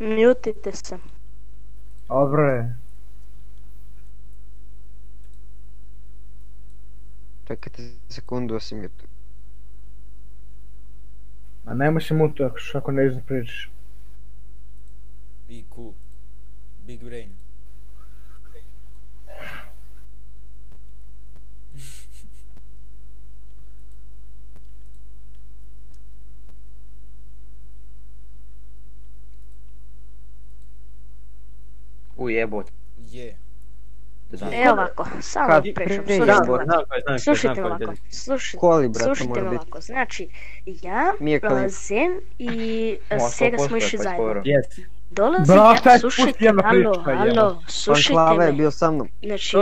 Мютите се. Добре. Чакайте секунду да си мюта. А нямаше мут, ако, ако не запречиш. Бику. Биг Брейн. Ujebot. Je. Evo ovako, samo Kad pričam, slušajte ovako. Slušajte ovako, slušajte, me biti. ovako. Znači, ja, Zen i Sega 100% smo išli pa zajedno. Dolazi Brate, ja, slušajte, alo, priča, alo, slušajte Klave je bio sa mnom. Znači.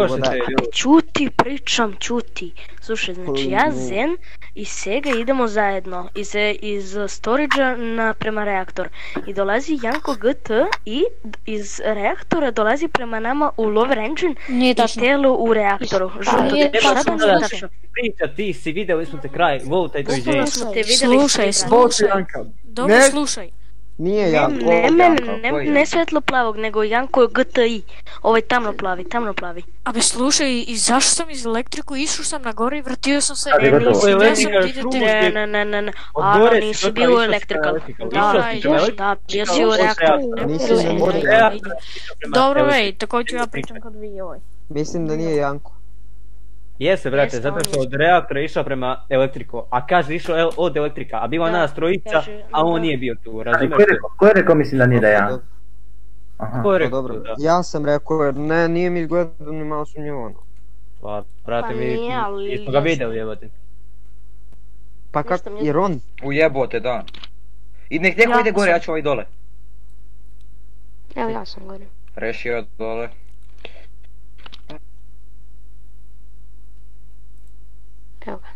Čuti, pričam, čuti. Slušaj, znači ja. Zen i Sega idemo zajedno iz, iz storage na prema reaktor. I dolazi Janko GT i iz reaktora dolazi prema nama u lower engine Nije i tačno. telo u reaktoru. Žuto, nije šta da tačno, nije tačno? Priča, ti si, vidjeli smo te kraj, voltaj vidjeli Slušaj, slušaj. Janka. Dobro, slušaj. Nije Ne, ja. ne, ne, Janko, ne, ne Janko? svetlo plavog, nego Janko GTI. Ovaj tamno plavi, tamno plavi. A be slušaj, i zašto sam iz elektriku, išao sam na gore i vratio sam se. Je Ne, nisi, Ovo je gdje sam elektrika, ti? Ne, ne, ne, ne, ne. Od A, gore no, si nisi bio u elektrikal. electrical. Da, da, bio si u reaktoru. ne Dobro, elektrical. ej, tako ću ja pričam kod vi ovaj. Mislim da nije Janko. Jeste, brate, Jeste, zato on što od reaktora išao prema elektriko, a kaže išao el- od elektrika, a bila Da, nas trojica, kaže, a on da. nije bio tu, razumiješ? ko je rekao, ko je rekao mislim da nije da ja? Aha. Ko je pa rekao dobro. da? Ja sam rekao, jer ne, nije mi izgledao ni malo sumnjivano. Pa, brate, Pa mi, nije, ali mi smo ga vidjeli, jebote. Pa je- jer on, Ujebote, da. I nek neko Ja ide gore, sam- ja ću ovaj dole. Evo ja sam gore. Rešio dole. Evo ga.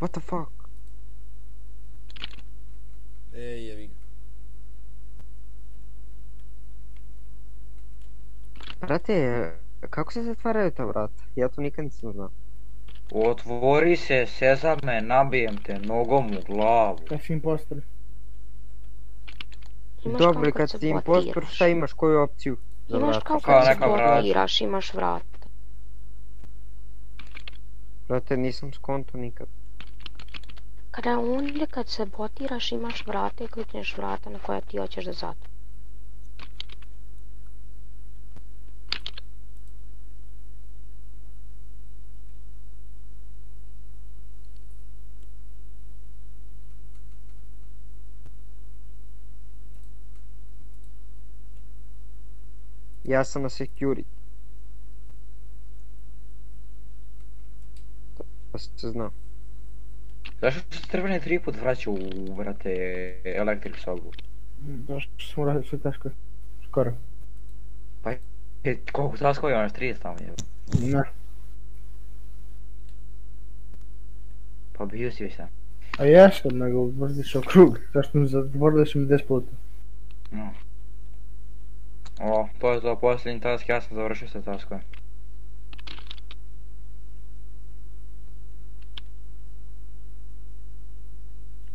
What the fuck? Ej, jevi ga. Brate, kako se zatvaraju ta vrata? Ja to nikad nisam znao. Otvori se, sezame, nabijem te nogom u glavu. Si impostor? Imaš Dobro, kad se si impostor, šta imaš, koju opciju za Imaš vrata? kao kad se neka vrata. blokiraš, imaš vrat. Brate, nisam skonto nikad. Kada ondje kad se botiraš imaš vrata i klikneš vrata na koja ti hoćeš da zatvoriš. Ja sam na security. Da se zna. Zašto se crveni tri put vraća u, brate, elektrik sobu? Zašto smo radili sve teško? Skoro. E, koliko taskova imaš? 30 tamo je. Ne. Pa bio si već sam. A jesam, nego vrtiš o krug. Zašto mi zatvorili su mi 10 puta. No. O, to je to posljednji task, ja sam završio sa taskom.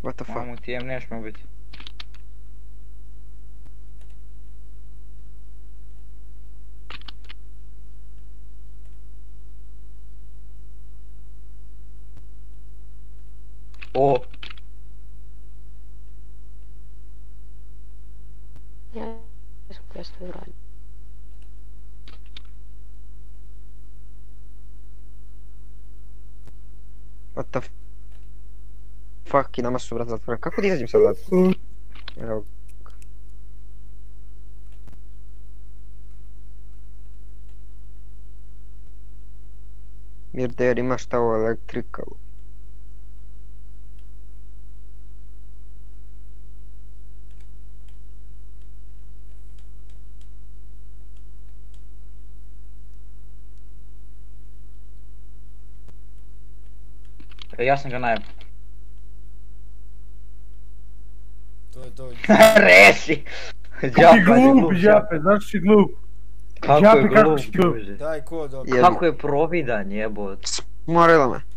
What the fuck? Mamă, TM ne-aș mai vezi. О! Я просто врали. What the f факки на нашу врата отправь. Как подъездим солдат? Mirdeeri maștaua electrică. Ясно, Ганаев. To Reši! glup, žape, zašto si glup? Kako Ja je bi kako glup, ću. Bože. Daj kod, ok. Je- Kako je providan jebot. Morilo me.